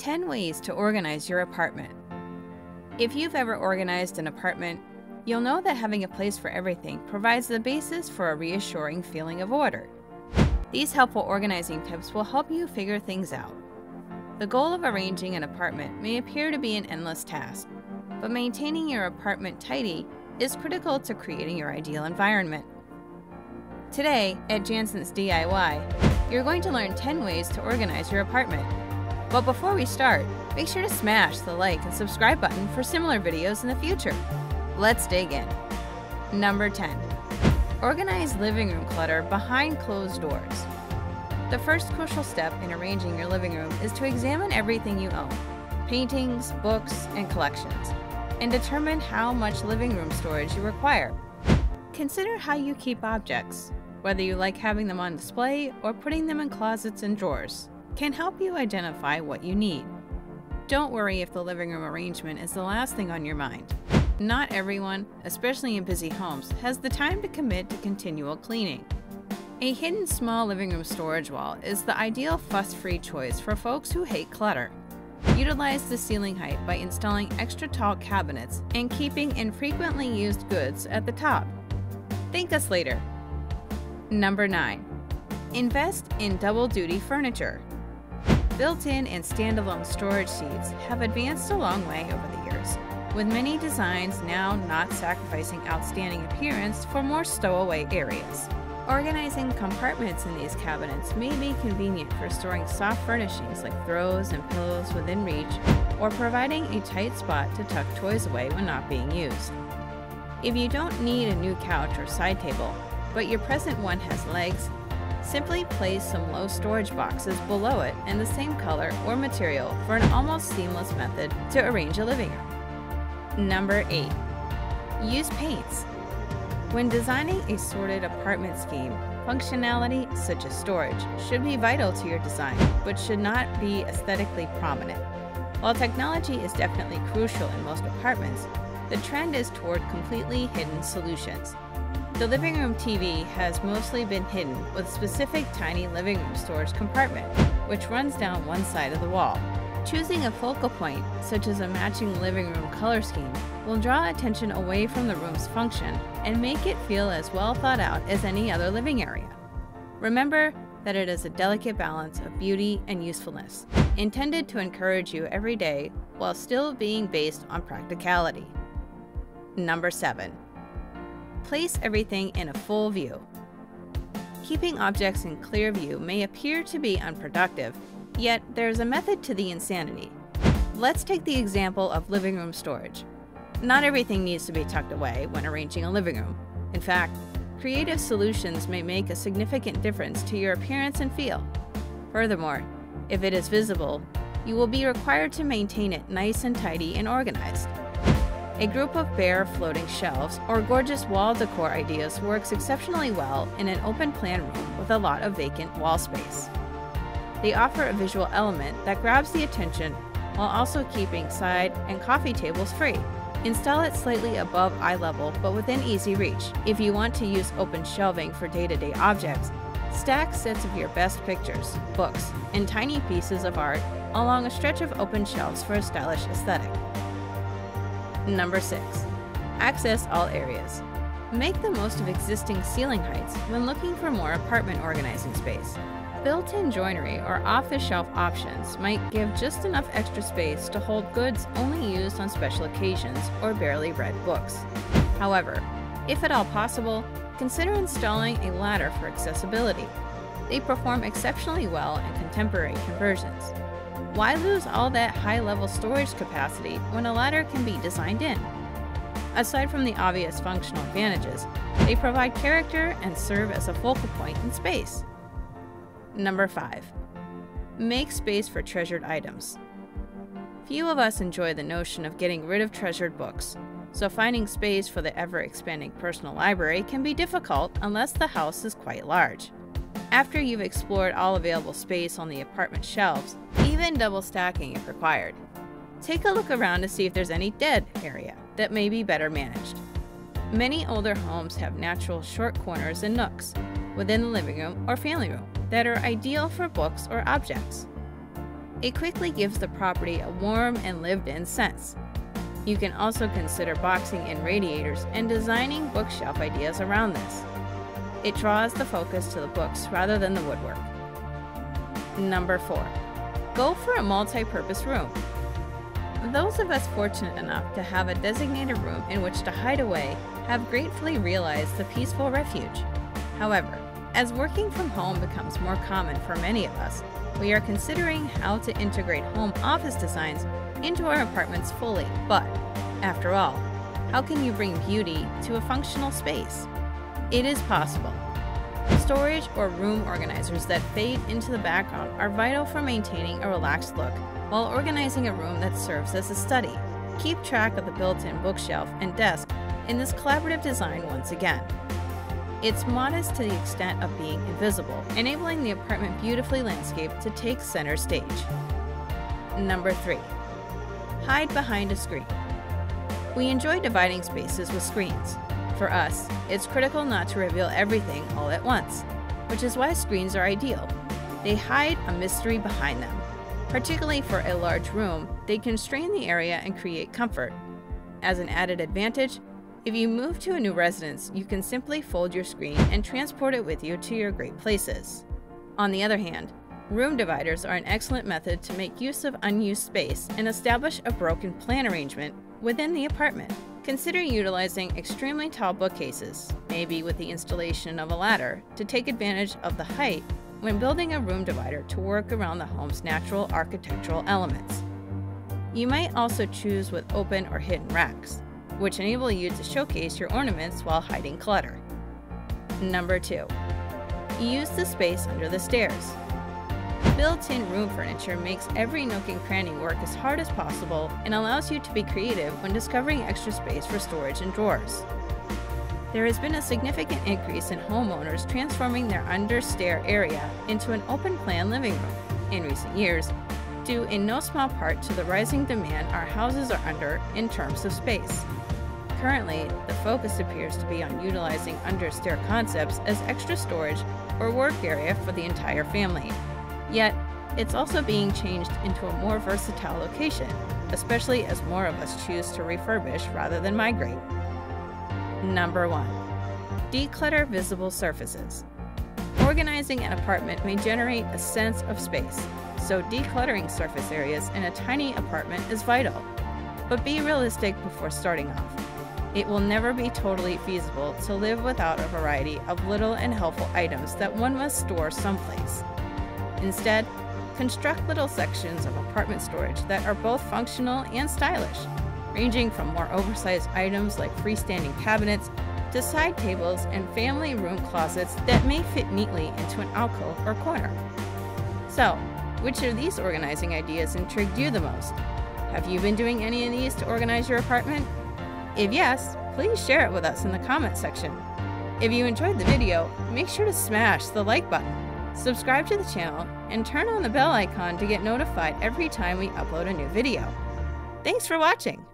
10 ways to organize your apartment. If you've ever organized an apartment, you'll know that having a place for everything provides the basis for a reassuring feeling of order. These helpful organizing tips will help you figure things out. The goal of arranging an apartment may appear to be an endless task, but maintaining your apartment tidy is critical to creating your ideal environment. Today, at Jansen's DIY, you're going to learn 10 ways to organize your apartment. But before we start, make sure to smash the like and subscribe button for similar videos in the future. Let's dig in. Number 10. Organize living room clutter behind closed doors. The first crucial step in arranging your living room is to examine everything you own paintings, books, and collections and determine how much living room storage you require. Consider how you keep objects, whether you like having them on display or putting them in closets and drawers, can help you identify what you need. Don't worry if the living room arrangement is the last thing on your mind. Not everyone, especially in busy homes, has the time to commit to continual cleaning. A hidden small living room storage wall is the ideal fuss-free choice for folks who hate clutter. Utilize the ceiling height by installing extra tall cabinets and keeping infrequently used goods at the top. Thank us later. Number 9. Invest in double-duty furniture. Built-in and standalone storage seats have advanced a long way over the years, with many designs now not sacrificing outstanding appearance for more stowaway areas. Organizing compartments in these cabinets may be convenient for storing soft furnishings like throws and pillows within reach, or providing a tight spot to tuck toys away when not being used. If you don't need a new couch or side table, but your present one has legs, simply place some low storage boxes below it in the same color or material for an almost seamless method to arrange a living room. Number 8. Use paints. When designing a sorted apartment scheme, functionality, such as storage, should be vital to your design, but should not be aesthetically prominent. While technology is definitely crucial in most apartments, the trend is toward completely hidden solutions. The living room TV has mostly been hidden with a specific tiny living room storage compartment, which runs down one side of the wall. Choosing a focal point, such as a matching living room color scheme, will draw attention away from the room's function and make it feel as well thought out as any other living area. Remember that it is a delicate balance of beauty and usefulness, intended to encourage you every day while still being based on practicality. Number 7. Place everything in a full view. Keeping objects in clear view may appear to be unproductive, Yet, there's a method to the insanity. Let's take the example of living room storage. Not everything needs to be tucked away when arranging a living room. In fact, creative solutions may make a significant difference to your appearance and feel. Furthermore, if it is visible, you will be required to maintain it nice and tidy and organized. A group of bare floating shelves or gorgeous wall decor ideas works exceptionally well in an open plan room with a lot of vacant wall space. They offer a visual element that grabs the attention while also keeping side and coffee tables free. Install it slightly above eye level but within easy reach. If you want to use open shelving for day-to-day objects, stack sets of your best pictures, books, and tiny pieces of art along a stretch of open shelves for a stylish aesthetic. Number 6. Access all areas. Make the most of existing ceiling heights when looking for more apartment organizing space. Built-in joinery or off-the-shelf options might give just enough extra space to hold goods only used on special occasions or barely read books. However, if at all possible, consider installing a ladder for accessibility. They perform exceptionally well in contemporary conversions. Why lose all that high-level storage capacity when a ladder can be designed in? Aside from the obvious functional advantages, they provide character and serve as a focal point in space. Number 5. Make space for treasured items. Few of us enjoy the notion of getting rid of treasured books, so finding space for the ever expanding personal library can be difficult unless the house is quite large. After you've explored all available space on the apartment shelves, even double stacking if required. Take a look around to see if there's any dead area that may be better managed. Many older homes have natural short corners and nooks within the living room or family room that are ideal for books or objects. It quickly gives the property a warm and lived in sense. You can also consider boxing in radiators and designing bookshelf ideas around this. It draws the focus to the books rather than the woodwork. Number 4. Go for a multi-purpose room. Those of us fortunate enough to have a designated room in which to hide away have gratefully realized the peaceful refuge. However, as working from home becomes more common for many of us, we are considering how to integrate home office designs into our apartments fully. But, after all, how can you bring beauty to a functional space? It is possible. Storage or room organizers that fade into the background are vital for maintaining a relaxed look while organizing a room that serves as a study. Keep track of the built-in bookshelf and desk in this collaborative design once again. It's modest to the extent of being invisible, enabling the apartment beautifully landscaped to take center stage. Number 3. Hide behind a screen. We enjoy dividing spaces with screens. For us, it's critical not to reveal everything all at once, which is why screens are ideal. They hide a mystery behind them. Particularly for a large room, they constrain the area and create comfort. As an added advantage, if you move to a new residence, you can simply fold your screen and transport it with you to your great places. On the other hand, room dividers are an excellent method to make use of unused space and establish a broken plan arrangement within the apartment. Consider utilizing extremely tall bookcases, maybe with the installation of a ladder, to take advantage of the height when building a room divider to work around the home's natural architectural elements. You might also choose with open or hidden racks which enable you to showcase your ornaments while hiding clutter. Number 2. Use the space under the stairs. Built-in room furniture makes every nook and cranny work as hard as possible and allows you to be creative when discovering extra space for storage and drawers. There has been a significant increase in homeowners transforming their under-stair area into an open-plan living room in recent years, due in no small part to the rising demand our houses are under in terms of space. Currently, the focus appears to be on utilizing understair concepts as extra storage or work area for the entire family. Yet, it's also being changed into a more versatile location, especially as more of us choose to refurbish rather than migrate. Number 1. Declutter visible surfaces. Organizing an apartment may generate a sense of space, so decluttering surface areas in a tiny apartment is vital. But be realistic before starting off. It will never be totally feasible to live without a variety of little and helpful items that one must store someplace. Instead, construct little sections of apartment storage that are both functional and stylish, ranging from more oversized items like freestanding cabinets to side tables and family room closets that may fit neatly into an alcove or corner. So, which of these organizing ideas intrigued you the most? Have you been doing any of these to organize your apartment? If yes, please share it with us in the comments section. If you enjoyed the video, make sure to smash the like button, subscribe to the channel, and turn on the bell icon to get notified every time we upload a new video. Thanks for watching!